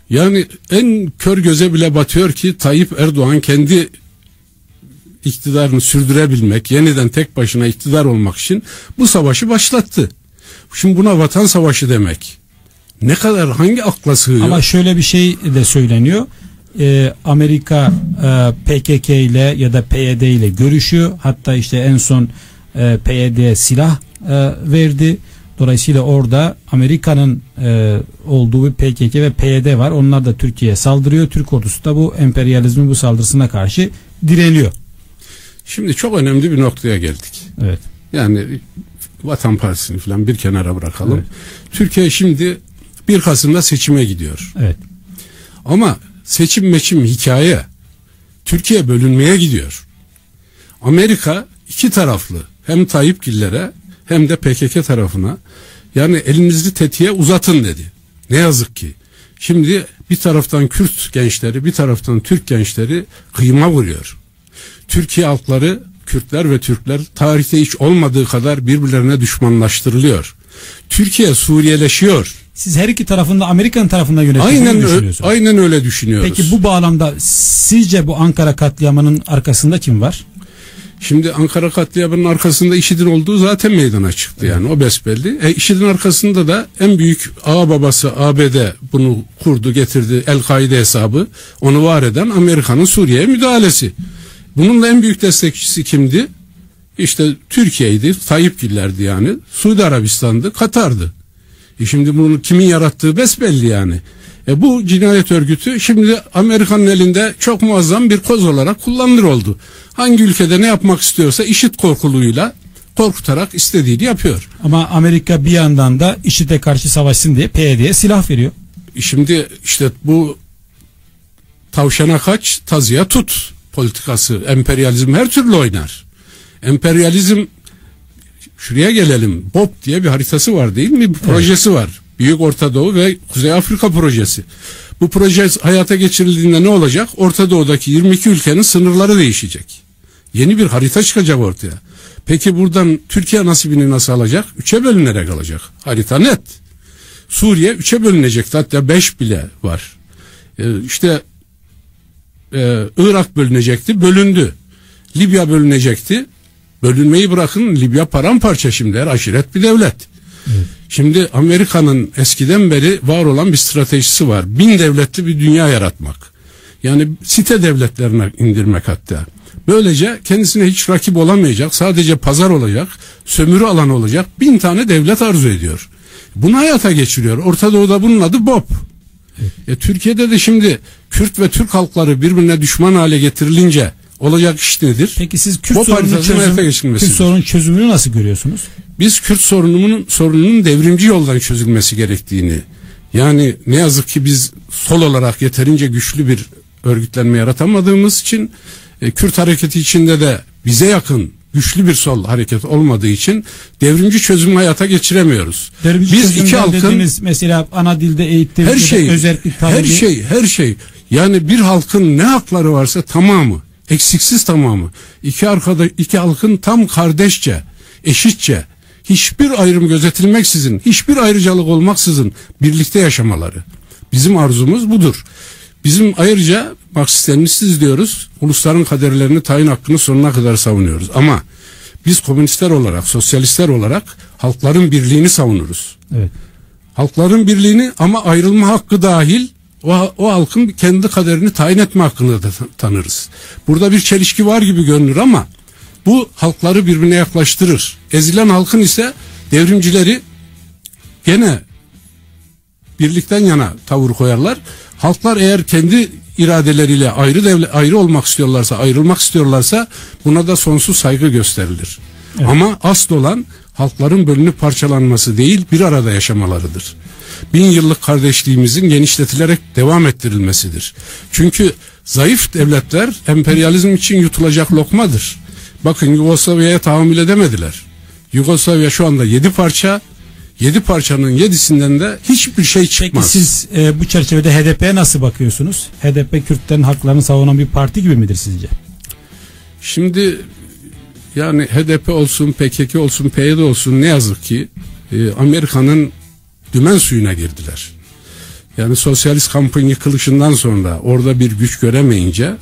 Yani en kör göze bile batıyor ki Tayyip Erdoğan kendi iktidarını sürdürebilmek, yeniden tek başına iktidar olmak için bu savaşı başlattı. Şimdi buna vatan savaşı demek. Ne kadar hangi akla sığıyor? Ama şöyle bir şey de söyleniyor. Ee, Amerika e, PKK ile ya da PYD ile görüşüyor. Hatta işte en son e, PYD'ye silah e, verdi. Dolayısıyla orada Amerika'nın e, olduğu bir PKK ve PYD var. Onlar da Türkiye'ye saldırıyor. Türk ordusu da bu emperyalizmin bu saldırısına karşı direniyor. Şimdi çok önemli bir noktaya geldik. Evet. Yani Vatan Partisi'ni falan bir kenara bırakalım. Evet. Türkiye şimdi 1 Kasım'da seçime gidiyor. Evet. Ama seçim meçim hikaye. Türkiye bölünmeye gidiyor. Amerika iki taraflı hem Tayyip Gillere hem de PKK tarafına yani elinizi tetiğe uzatın dedi. Ne yazık ki. Şimdi bir taraftan Kürt gençleri bir taraftan Türk gençleri kıyma vuruyor. Türkiye halkları Kürtler ve Türkler tarihte hiç olmadığı kadar birbirlerine düşmanlaştırılıyor. Türkiye Suriyeleşiyor. Siz her iki tarafında Amerikan tarafında Aynen, ö- düşünüyorsunuz. aynen öyle düşünüyoruz. Peki bu bağlamda sizce bu Ankara katliamının arkasında kim var? Şimdi Ankara katliamının arkasında IŞİD'in olduğu zaten meydana çıktı yani o besbelli. E, IŞİD'in arkasında da en büyük ağa babası ABD bunu kurdu getirdi El-Kaide hesabı onu var eden Amerika'nın Suriye'ye müdahalesi. Bunun da en büyük destekçisi kimdi? İşte Türkiye'ydi, Tayyipgillerdi yani. Suudi Arabistan'dı, Katar'dı. E şimdi bunu kimin yarattığı besbelli yani. E bu cinayet örgütü şimdi Amerika'nın elinde çok muazzam bir koz olarak kullanılır oldu. Hangi ülkede ne yapmak istiyorsa işit korkuluyla korkutarak istediğini yapıyor. Ama Amerika bir yandan da IŞİD'e karşı savaşsın diye PYD'ye silah veriyor. E Şimdi işte bu tavşana kaç, tazıya tut politikası. Emperyalizm her türlü oynar. Emperyalizm şuraya gelelim. BOP diye bir haritası var değil mi? Bir projesi var. Büyük Orta Doğu ve Kuzey Afrika projesi. Bu proje hayata geçirildiğinde ne olacak? Orta Doğu'daki 22 ülkenin sınırları değişecek. Yeni bir harita çıkacak ortaya. Peki buradan Türkiye nasibini nasıl alacak? Üçe bölünerek alacak. Harita net. Suriye üçe bölünecek. Hatta beş bile var. Ee, işte e, Irak bölünecekti. Bölündü. Libya bölünecekti. Bölünmeyi bırakın Libya paramparça şimdi. Her aşiret bir devlet. Evet. Şimdi Amerika'nın eskiden beri var olan bir stratejisi var. Bin devletli bir dünya yaratmak. Yani site devletlerine indirmek hatta. Böylece kendisine hiç rakip olamayacak, sadece pazar olacak, sömürü alanı olacak bin tane devlet arzu ediyor. Bunu hayata geçiriyor. Orta Doğu'da bunun adı BOP. Evet. E, Türkiye'de de şimdi Kürt ve Türk halkları birbirine düşman hale getirilince olacak iş nedir? Peki siz Kürt sorunun, çözüm, Kürt sorunun çözümünü nasıl görüyorsunuz? Biz Kürt sorununun sorununun devrimci yoldan çözülmesi gerektiğini yani ne yazık ki biz sol olarak yeterince güçlü bir örgütlenme yaratamadığımız için e, Kürt hareketi içinde de bize yakın güçlü bir sol hareket olmadığı için devrimci çözümü hayata geçiremiyoruz. Devrimci Biz iki halkın mesela ana dilde eğitim her şey özellik talebi. her şey her şey yani bir halkın ne hakları varsa tamamı eksiksiz tamamı iki arkada iki halkın tam kardeşçe eşitçe hiçbir ayrım gözetilmeksizin hiçbir ayrıcalık olmaksızın birlikte yaşamaları. Bizim arzumuz budur. Bizim ayrıca Marksist diyoruz. Ulusların kaderlerini tayin hakkını sonuna kadar savunuyoruz. Ama biz komünistler olarak, sosyalistler olarak halkların birliğini savunuruz. Evet. Halkların birliğini ama ayrılma hakkı dahil o, o halkın kendi kaderini tayin etme hakkını da tanırız. Burada bir çelişki var gibi görünür ama bu halkları birbirine yaklaştırır. Ezilen halkın ise devrimcileri gene birlikten yana tavır koyarlar. Halklar eğer kendi iradeleriyle ayrı devlet, ayrı olmak istiyorlarsa, ayrılmak istiyorlarsa buna da sonsuz saygı gösterilir. Evet. Ama asıl olan halkların bölünüp parçalanması değil, bir arada yaşamalarıdır. Bin yıllık kardeşliğimizin genişletilerek devam ettirilmesidir. Çünkü zayıf devletler emperyalizm için yutulacak lokmadır. Bakın Yugoslavya'ya tahammül edemediler. Yugoslavya şu anda yedi parça, Yedi parçanın yedisinden de hiçbir şey çıkmaz. Peki siz e, bu çerçevede HDP'ye nasıl bakıyorsunuz? HDP Kürtlerin haklarını savunan bir parti gibi midir sizce? Şimdi yani HDP olsun, PKK olsun, PYD olsun ne yazık ki e, Amerika'nın dümen suyuna girdiler. Yani sosyalist kampın yıkılışından sonra orada bir güç göremeyince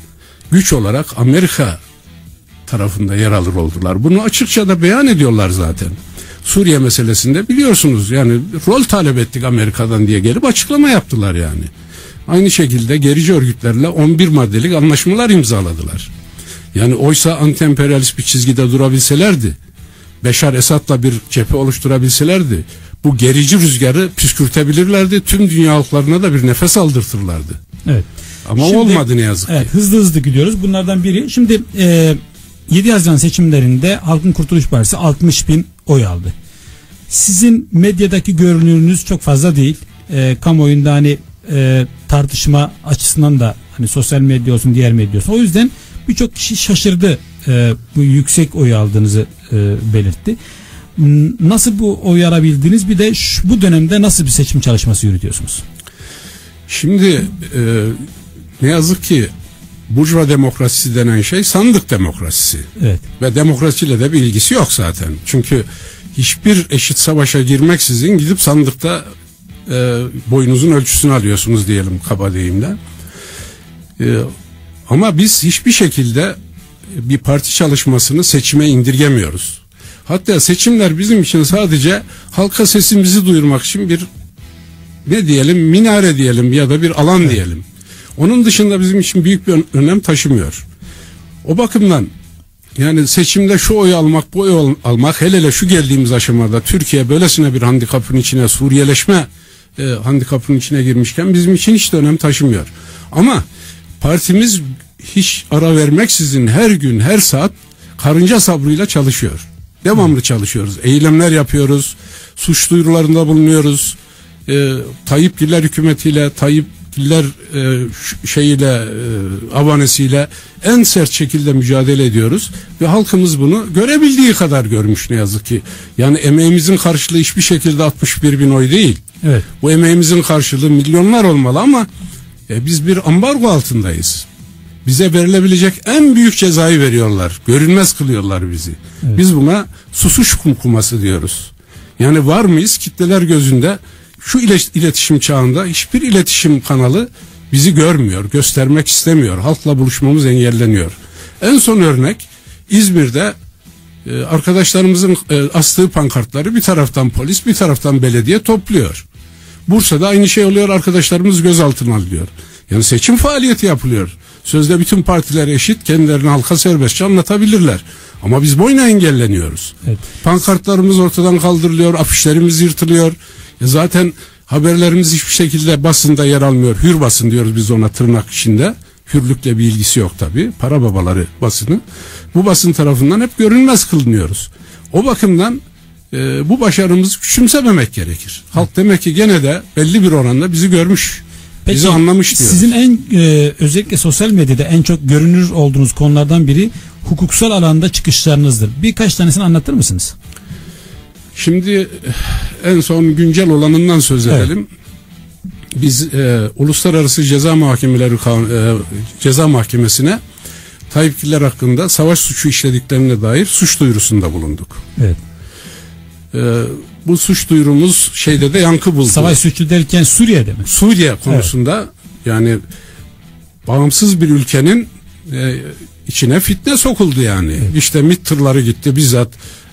güç olarak Amerika tarafında yer alır oldular. Bunu açıkça da beyan ediyorlar zaten. Suriye meselesinde biliyorsunuz yani rol talep ettik Amerika'dan diye gelip açıklama yaptılar yani. Aynı şekilde gerici örgütlerle 11 maddelik anlaşmalar imzaladılar. Yani oysa anti-emperyalist bir çizgide durabilselerdi, Beşar Esad'la bir cephe oluşturabilselerdi, bu gerici rüzgarı püskürtebilirlerdi, tüm dünya halklarına da bir nefes aldırtırlardı. Evet. Ama şimdi, olmadı ne yazık evet, ki. Hızlı hızlı gidiyoruz. Bunlardan biri. Şimdi e, 7 Haziran seçimlerinde Halkın Kurtuluş Partisi 60 bin oy aldı. Sizin medyadaki görünürünüz çok fazla değil. E, kamuoyunda hani e, tartışma açısından da hani sosyal medya olsun diğer medya olsun. O yüzden birçok kişi şaşırdı e, bu yüksek oy aldığınızı e, belirtti. Nasıl bu oy alabildiniz bir de şu, bu dönemde nasıl bir seçim çalışması yürütüyorsunuz? Şimdi e, ne yazık ki burjuva demokrasisi denen şey sandık demokrasisi. Evet. Ve demokrasiyle de bir ilgisi yok zaten. Çünkü hiçbir eşit savaşa girmeksizin gidip sandıkta e, boyunuzun ölçüsünü alıyorsunuz diyelim kaba deyimle. E, ama biz hiçbir şekilde bir parti çalışmasını seçime indirgemiyoruz. Hatta seçimler bizim için sadece halka sesimizi duyurmak için bir ne diyelim minare diyelim ya da bir alan evet. diyelim. Onun dışında bizim için büyük bir önem taşımıyor. O bakımdan yani seçimde şu oy almak bu oy almak hele hele şu geldiğimiz aşamada Türkiye böylesine bir handikapın içine Suriyeleşme e, handikapın içine girmişken bizim için hiç de önem taşımıyor. Ama partimiz hiç ara vermeksizin her gün her saat karınca sabrıyla çalışıyor. Devamlı çalışıyoruz. Eylemler yapıyoruz. Suç duyurularında bulunuyoruz. E, Tayyip Güler hükümetiyle Tayyip Güler e, şeyiyle e, abonesiyle en sert şekilde mücadele ediyoruz ve halkımız bunu görebildiği kadar görmüş ne yazık ki. Yani emeğimizin karşılığı hiçbir şekilde 61 bin oy değil. Evet. Bu emeğimizin karşılığı milyonlar olmalı ama e, biz bir ambargo altındayız. Bize verilebilecek en büyük cezayı veriyorlar. Görünmez kılıyorlar bizi. Evet. Biz buna susuş kumkuması diyoruz. Yani var mıyız kitleler gözünde şu iletişim çağında hiçbir iletişim kanalı bizi görmüyor, göstermek istemiyor. Halkla buluşmamız engelleniyor. En son örnek İzmir'de e, arkadaşlarımızın e, astığı pankartları bir taraftan polis bir taraftan belediye topluyor. Bursa'da aynı şey oluyor arkadaşlarımız gözaltına alıyor. Yani seçim faaliyeti yapılıyor. Sözde bütün partiler eşit kendilerini halka serbestçe anlatabilirler. Ama biz boyuna engelleniyoruz. Evet. Pankartlarımız ortadan kaldırılıyor, afişlerimiz yırtılıyor. E zaten haberlerimiz hiçbir şekilde basında yer almıyor. Hür basın diyoruz biz ona tırnak içinde. Hürlükle bir ilgisi yok tabi. Para babaları basını. Bu basın tarafından hep görünmez kılınıyoruz. O bakımdan e, bu başarımızı küçümsememek gerekir. Halk demek ki gene de belli bir oranda bizi görmüş. Peki, bizi anlamış diyor. Sizin en e, özellikle sosyal medyada en çok görünür olduğunuz konulardan biri hukuksal alanda çıkışlarınızdır. Birkaç tanesini anlatır mısınız? Şimdi en son güncel olanından söz edelim. Evet. Biz e, Uluslararası Ceza Mahkemeleri e, Ceza Mahkemesi'ne Tayyipgiller hakkında savaş suçu işlediklerine dair suç duyurusunda bulunduk. Evet. E, bu suç duyurumuz şeyde de yankı buldu. Savaş suçu derken Suriye'de mi? Suriye konusunda evet. yani bağımsız bir ülkenin e, içine fitne sokuldu yani. Evet. İşte MİT tırları gitti bizzat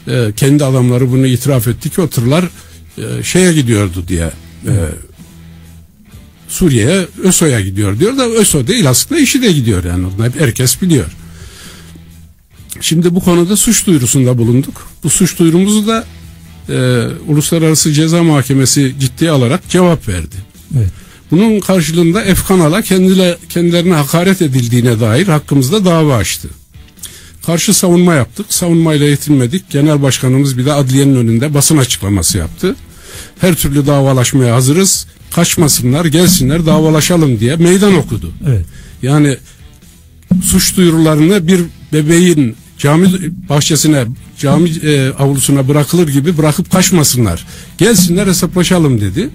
e, kendi adamları bunu itiraf etti ki o tırlar e, şeye gidiyordu diye. E, Suriye'ye ÖSO'ya gidiyor diyor da ÖSO değil aslında işi de gidiyor yani herkes biliyor. Şimdi bu konuda suç duyurusunda bulunduk. Bu suç duyurumuzu da e, Uluslararası Ceza Mahkemesi ciddiye alarak cevap verdi. Evet. Bunun karşılığında Efkanal'a kendile, kendilerine hakaret edildiğine dair hakkımızda dava açtı. Karşı savunma yaptık. Savunmayla yetinmedik. Genel başkanımız bir de adliyenin önünde basın açıklaması yaptı. Her türlü davalaşmaya hazırız. Kaçmasınlar, gelsinler, davalaşalım diye meydan okudu. Evet. Yani suç duyurularını bir bebeğin cami bahçesine, cami e, avlusuna bırakılır gibi bırakıp kaçmasınlar. Gelsinler hesaplaşalım dedi.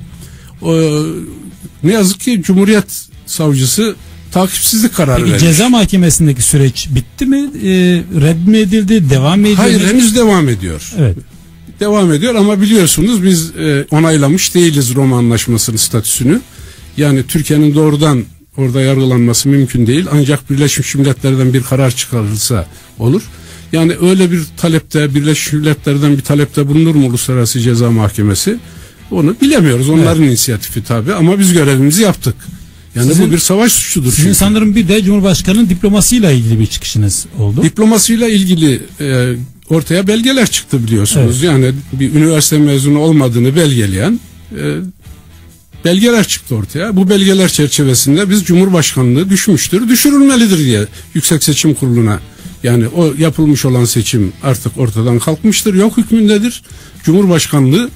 O, ne yazık ki Cumhuriyet Savcısı takipsizlik kararı Peki, vermiş. Ceza mahkemesindeki süreç bitti mi? E, red mi edildi? Devam mı ediyor? Hayır henüz devam ediyor. Evet. Devam ediyor ama biliyorsunuz biz e, onaylamış değiliz Roma Anlaşması'nın statüsünü. Yani Türkiye'nin doğrudan orada yargılanması mümkün değil. Ancak Birleşmiş Milletler'den bir karar çıkarılsa olur. Yani öyle bir talepte Birleşmiş Milletler'den bir talepte bulunur mu Uluslararası Ceza Mahkemesi? Onu bilemiyoruz. Onların evet. inisiyatifi tabi ama biz görevimizi yaptık. Yani sizin, bu bir savaş suçudur. Sizin çünkü. sanırım bir de Cumhurbaşkanı'nın diplomasıyla ilgili bir çıkışınız oldu. Diplomasıyla ilgili e, ortaya belgeler çıktı biliyorsunuz. Evet. Yani bir üniversite mezunu olmadığını belgeleyen e, belgeler çıktı ortaya. Bu belgeler çerçevesinde biz Cumhurbaşkanlığı düşmüştür, düşürülmelidir diye Yüksek Seçim Kurulu'na yani o yapılmış olan seçim artık ortadan kalkmıştır, yok hükmündedir. Cumhurbaşkanlığı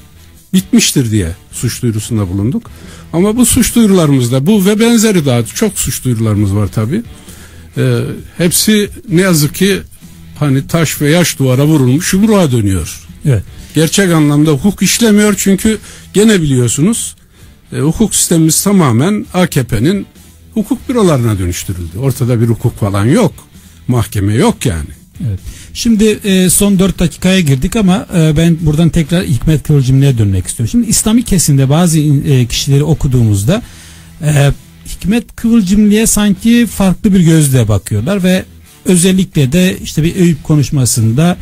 bitmiştir diye suç duyurusunda bulunduk. Ama bu suç duyurularımızda bu ve benzeri daha çok suç duyurularımız var tabi. Ee, hepsi ne yazık ki hani taş ve yaş duvara vurulmuş yumruğa dönüyor. Evet. Gerçek anlamda hukuk işlemiyor çünkü gene biliyorsunuz e, hukuk sistemimiz tamamen AKP'nin hukuk bürolarına dönüştürüldü. Ortada bir hukuk falan yok. Mahkeme yok yani. Evet. Şimdi e, son 4 dakikaya girdik ama e, ben buradan tekrar Hikmet Kıvılcımlı'ya dönmek istiyorum. Şimdi İslami kesimde bazı e, kişileri okuduğumuzda e, Hikmet Kıvılcımlı'ya sanki farklı bir gözle bakıyorlar ve özellikle de işte bir Eyüp konuşmasında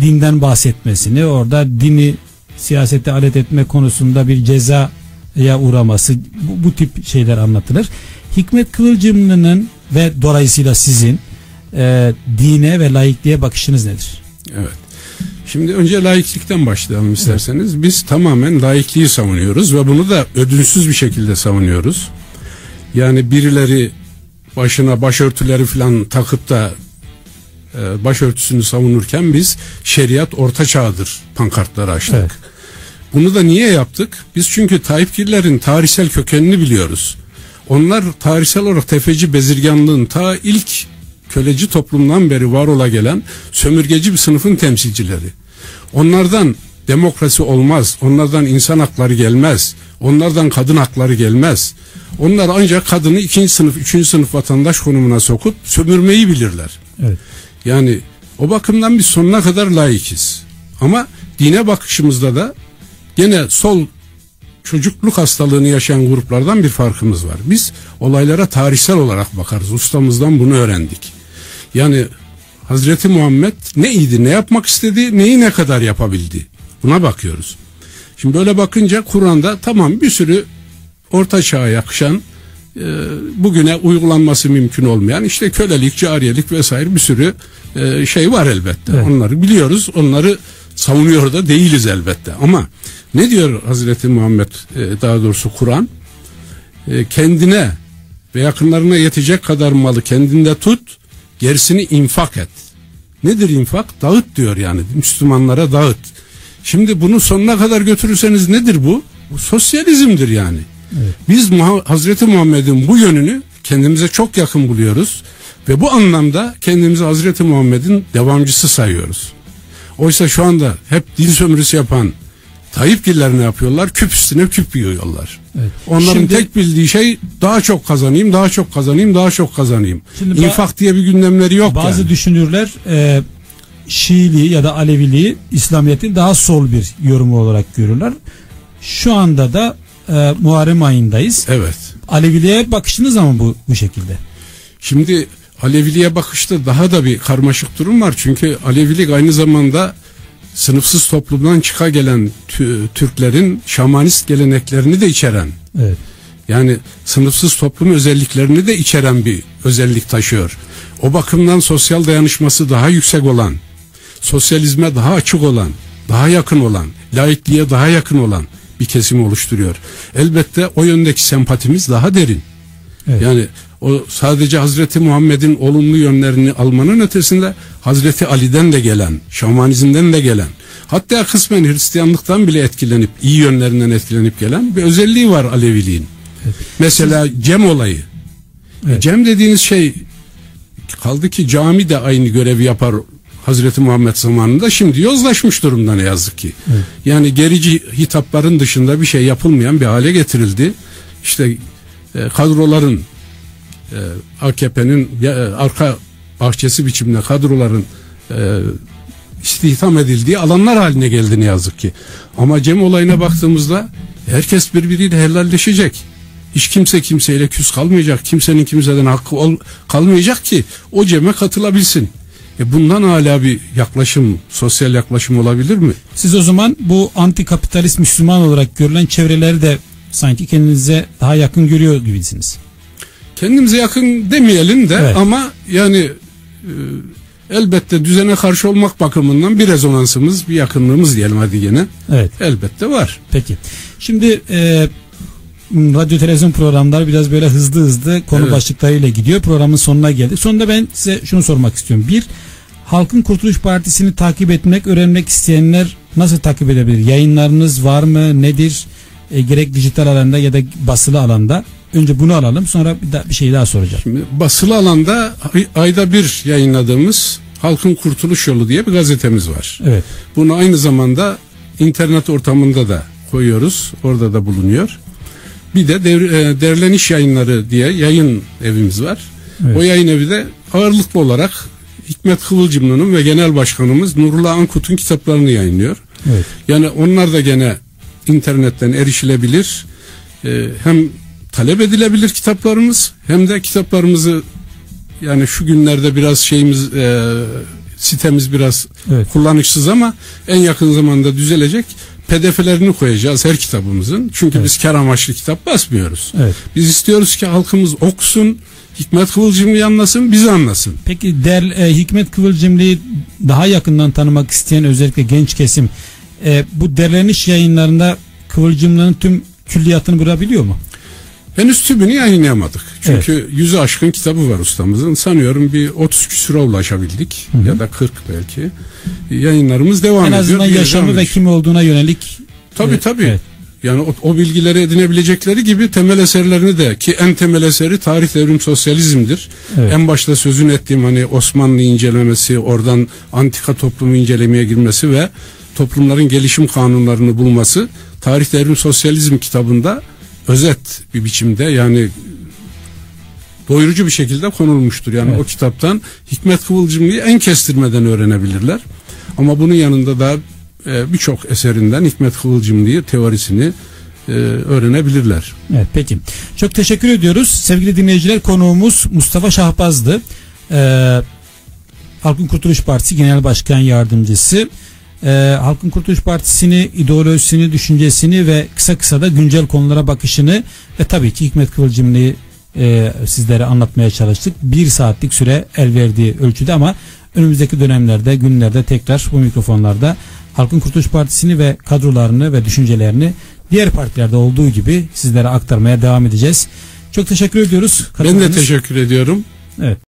dinden bahsetmesini orada dini siyasete alet etme konusunda bir cezaya uğraması bu, bu tip şeyler anlatılır. Hikmet Kıvılcımlı'nın ve dolayısıyla sizin e, dine ve laikliğe bakışınız nedir? Evet. Şimdi önce laiklikten başlayalım isterseniz. Evet. Biz tamamen laikliği savunuyoruz ve bunu da ödünsüz bir şekilde savunuyoruz. Yani birileri başına başörtüleri falan takıp da e, başörtüsünü savunurken biz şeriat orta çağdır pankartları açtık. Evet. Bunu da niye yaptık? Biz çünkü Tayyipgillerin tarihsel kökenini biliyoruz. Onlar tarihsel olarak tefeci bezirganlığın ta ilk köleci toplumdan beri var ola gelen sömürgeci bir sınıfın temsilcileri. Onlardan demokrasi olmaz. Onlardan insan hakları gelmez. Onlardan kadın hakları gelmez. Onlar ancak kadını ikinci sınıf, üçüncü sınıf vatandaş konumuna sokup sömürmeyi bilirler. Evet. Yani o bakımdan biz sonuna kadar layıkız. Ama dine bakışımızda da gene sol çocukluk hastalığını yaşayan gruplardan bir farkımız var. Biz olaylara tarihsel olarak bakarız. Ustamızdan bunu öğrendik. Yani Hazreti Muhammed neydi, ne yapmak istedi, neyi ne kadar yapabildi? Buna bakıyoruz. Şimdi böyle bakınca Kur'an'da tamam bir sürü orta çağa yakışan e, bugüne uygulanması mümkün olmayan işte kölelik, cariyelik vesaire bir sürü e, şey var elbette. Evet. Onları biliyoruz. Onları savunuyor da değiliz elbette. Ama ne diyor Hazreti Muhammed e, daha doğrusu Kur'an? E, kendine ve yakınlarına yetecek kadar malı kendinde tut, gerisini infak et. Nedir infak? Dağıt diyor yani. Müslümanlara dağıt. Şimdi bunu sonuna kadar götürürseniz nedir bu? Bu sosyalizmdir yani. Evet. Biz Hazreti Muhammed'in bu yönünü kendimize çok yakın buluyoruz ve bu anlamda kendimizi Hazreti Muhammed'in devamcısı sayıyoruz. Oysa şu anda hep din sömürüsü yapan Tayyipgiller ne yapıyorlar? Küp üstüne küp yiyorlar. Evet. Onların şimdi, tek bildiği şey daha çok kazanayım, daha çok kazanayım, daha çok kazanayım. Şimdi İnfak diye bir gündemleri yok Bazı yani. düşünürler e, Şiiliği ya da Aleviliği İslamiyet'in daha sol bir yorumu olarak görürler. Şu anda da e, Muharrem ayındayız. Evet. Aleviliğe bakışınız ama bu, bu şekilde. Şimdi Aleviliğe bakışta daha da bir karmaşık durum var. Çünkü Alevilik aynı zamanda sınıfsız toplumdan çıka gelen Türklerin şamanist geleneklerini de içeren. Evet. Yani sınıfsız toplum özelliklerini de içeren bir özellik taşıyor. O bakımdan sosyal dayanışması daha yüksek olan, sosyalizme daha açık olan, daha yakın olan, laikliğe daha yakın olan bir kesimi oluşturuyor. Elbette o yöndeki sempatimiz daha derin. Evet. Yani o sadece Hazreti Muhammed'in olumlu yönlerini almanın ötesinde Hazreti Ali'den de gelen, şamanizmden de gelen, hatta kısmen Hristiyanlıktan bile etkilenip, iyi yönlerinden etkilenip gelen bir özelliği var Aleviliğin. Evet. Mesela Cem olayı. Evet. Cem dediğiniz şey kaldı ki cami de aynı görevi yapar Hazreti Muhammed zamanında şimdi yozlaşmış durumda ne yazık ki. Evet. Yani gerici hitapların dışında bir şey yapılmayan bir hale getirildi. İşte e, kadroların e, AKP'nin e, arka bahçesi biçiminde kadroların e, istihdam edildiği alanlar haline geldi ne yazık ki. Ama Cem olayına baktığımızda herkes birbiriyle helalleşecek. Hiç kimse kimseyle küs kalmayacak. Kimsenin kimseden hakkı ol, kalmayacak ki o ceme katılabilsin. E bundan hala bir yaklaşım, sosyal yaklaşım olabilir mi? Siz o zaman bu anti kapitalist Müslüman olarak görülen çevreleri de sanki kendinize daha yakın görüyor gibisiniz. Kendimize yakın demeyelim de evet. ama yani e, elbette düzene karşı olmak bakımından bir rezonansımız, bir yakınlığımız diyelim hadi gene. Evet. Elbette var. Peki. Şimdi e, radyo televizyon programları biraz böyle hızlı hızlı konu evet. başlıklarıyla gidiyor. Programın sonuna geldik. Sonunda ben size şunu sormak istiyorum. Bir, Halkın Kurtuluş Partisi'ni takip etmek, öğrenmek isteyenler nasıl takip edebilir? Yayınlarınız var mı? Nedir? E, gerek dijital alanda ya da basılı alanda. Önce bunu alalım sonra bir, daha, bir şey daha soracağım. Şimdi basılı alanda ayda bir yayınladığımız Halkın Kurtuluş Yolu diye bir gazetemiz var. Evet. Bunu aynı zamanda internet ortamında da koyuyoruz. Orada da bulunuyor. Bir de devr, e, derleniş yayınları diye yayın evimiz var. Evet. O yayın evi de ağırlıklı olarak Hikmet Kıvılcımlı'nın ve genel başkanımız Nurullah Ankut'un kitaplarını yayınlıyor. Evet. Yani onlar da gene internetten erişilebilir. Ee, hem talep edilebilir kitaplarımız hem de kitaplarımızı yani şu günlerde biraz şeyimiz e, sitemiz biraz evet. kullanışsız ama en yakın zamanda düzelecek. PDF'lerini koyacağız her kitabımızın. Çünkü evet. biz kar amaçlı kitap basmıyoruz. Evet. Biz istiyoruz ki halkımız okusun, Hikmet Kıvılcımlı'yı anlasın, bizi anlasın. Peki der, e, Hikmet Kıvılcımlı'yı daha yakından tanımak isteyen özellikle genç kesim e, bu derleniş yayınlarında Kıvılcımlı'nın tüm külliyatını bulabiliyor mu? Henüz tümünü yayınlayamadık. Çünkü evet. yüzü aşkın kitabı var ustamızın. Sanıyorum bir 30 küsura ulaşabildik. Hı hı. Ya da 40 belki. Yayınlarımız devam ediyor. En azından yaşamı ve kim olduğuna yönelik. Tabii tabii. Evet. Yani o, o bilgileri edinebilecekleri gibi temel eserlerini de ki en temel eseri tarih devrim sosyalizmdir. Evet. En başta sözünü ettiğim hani Osmanlı incelemesi, oradan antika toplumu incelemeye girmesi ve toplumların gelişim kanunlarını bulması Tarih Devrim Sosyalizm kitabında özet bir biçimde yani doyurucu bir şekilde konulmuştur. Yani Evet. o kitaptan Hikmet Kıvılcımlı'yı en kestirmeden öğrenebilirler. Ama bunun yanında da e, birçok eserinden Hikmet Kıvılcımlı'yı teorisini e, öğrenebilirler. Evet peki. Çok teşekkür ediyoruz. Sevgili dinleyiciler konuğumuz Mustafa Şahbaz'dı. Ee, Halkın Kurtuluş Partisi Genel Başkan Yardımcısı. Ee, Halkın Kurtuluş Partisi'ni, ideolojisini, düşüncesini ve kısa kısa da güncel konulara bakışını ve tabii ki Hikmet Kıvılcımlı'yı e, sizlere anlatmaya çalıştık. Bir saatlik süre el verdiği ölçüde ama önümüzdeki dönemlerde, günlerde tekrar bu mikrofonlarda Halkın Kurtuluş Partisi'ni ve kadrolarını ve düşüncelerini diğer partilerde olduğu gibi sizlere aktarmaya devam edeceğiz. Çok teşekkür ediyoruz. Ben de teşekkür ediyorum. Evet.